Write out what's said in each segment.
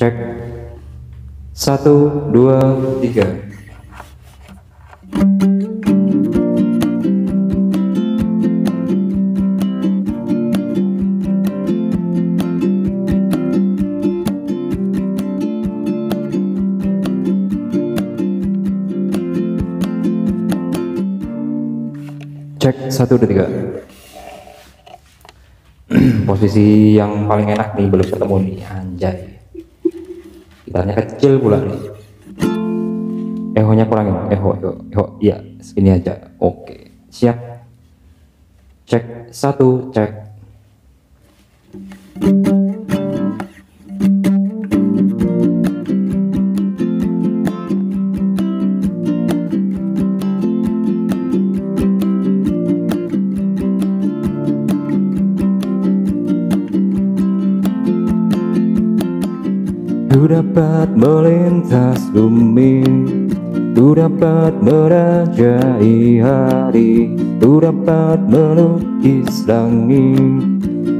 Cek. Satu, dua, tiga. Cek satu, dua, tiga. Posisi yang paling enak nih belum ketemu nih anjay. Gitarnya kecil pula nih. Ehonya kurangin, eho, eho, eho. Iya, segini aja. Oke, siap. Cek satu, cek. Ku dapat melintas bumi Ku dapat merajai hari Ku dapat melukis langit.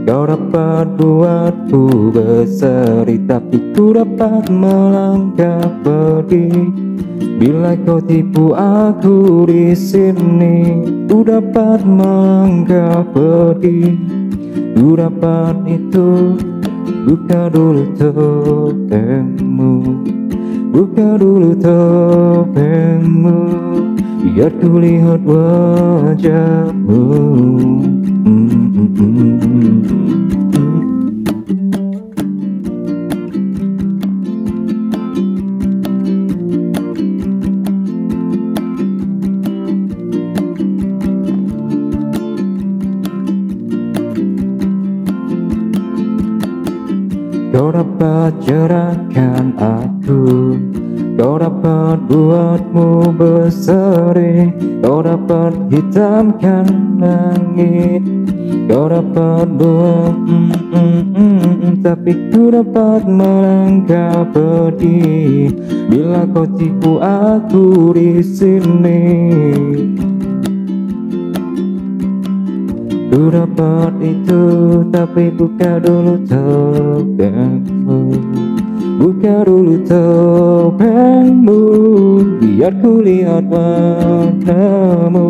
Kau dapat buatku berseri Tapi ku dapat melangkah pergi. Bila kau tipu aku di sini Ku dapat melangkah pergi. Ku dapat itu Buka dulu topengmu. Buka dulu topengmu. Biar ku lihat wajahmu. Mm, mm, mm, Kau dapat cerahkan aku. Kau dapat buatmu berseri. Kau dapat hitamkan langit. Kau dapat buat mm, mm, mm, mm, Tapi ku dapat melangkah pergi Bila kau tipu aku di sini Ku dapat itu tapi buka dulu topengmu. Buka dulu topengmu Biar ku lihat warnamu.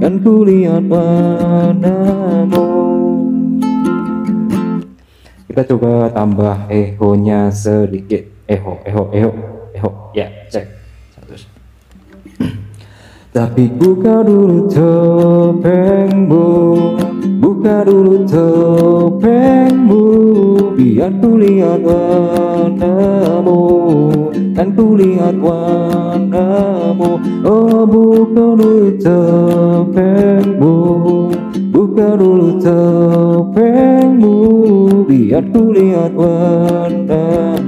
Dan ku lihat warnamu. Kita coba tambah ehonya sedikit. Eho, eho, eho, eho. Ya, cek. Satu tapi buka dulu topengmu Buka dulu topengmu Biar ku lihat warnamu Dan ku lihat warnamu. Oh buka dulu topengmu Buka dulu topengmu Biar ku lihat warnamu